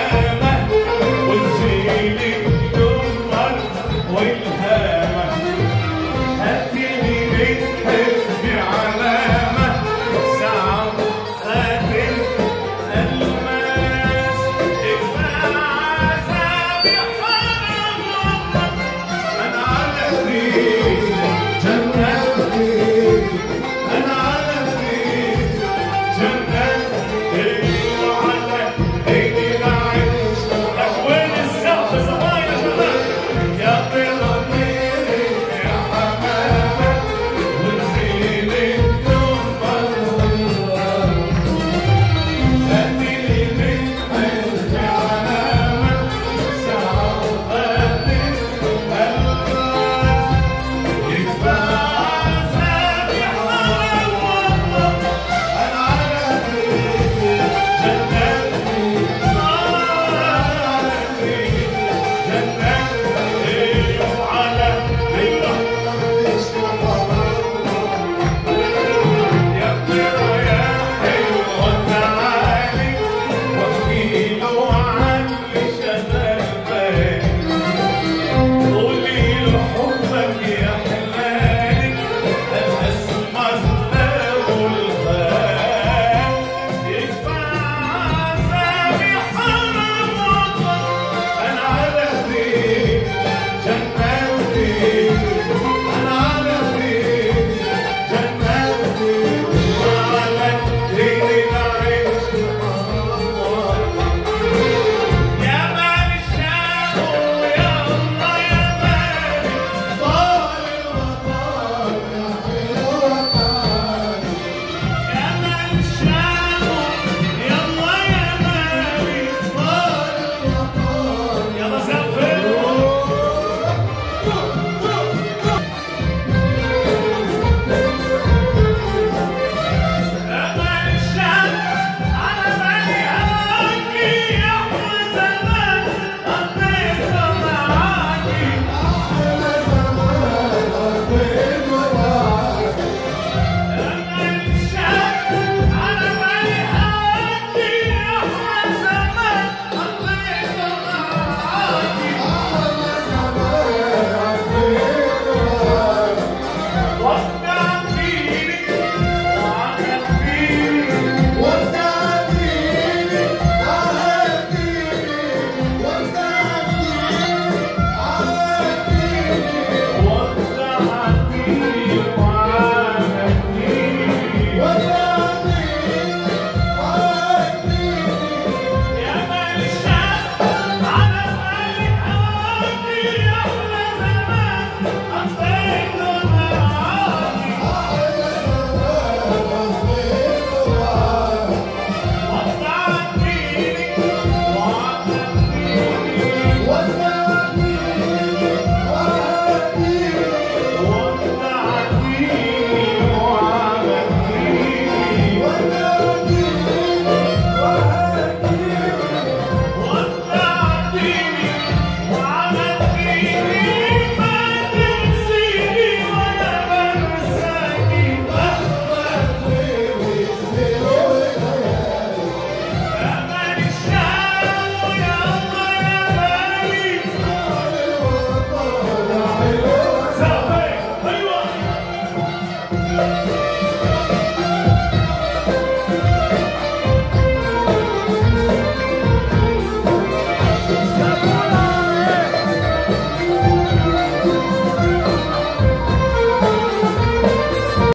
يا and